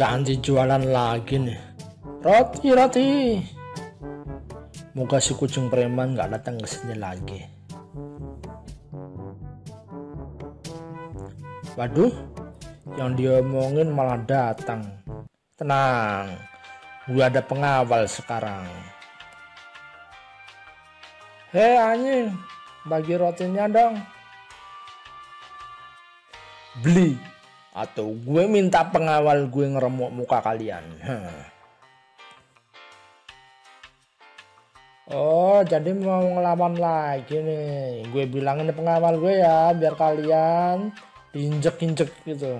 ganti jualan lagi nih. Roti roti. Moga si kucing preman nggak datang ke sini lagi. Waduh yang diomongin malah datang. Tenang gue ada pengawal sekarang. Hei anjing bagi rotinya dong. Beli atau gue minta pengawal gue ngeremuk muka kalian. Oh jadi mau ngelawan lagi nih. Gue bilang ini pengawal gue ya biar kalian injek-injek gitu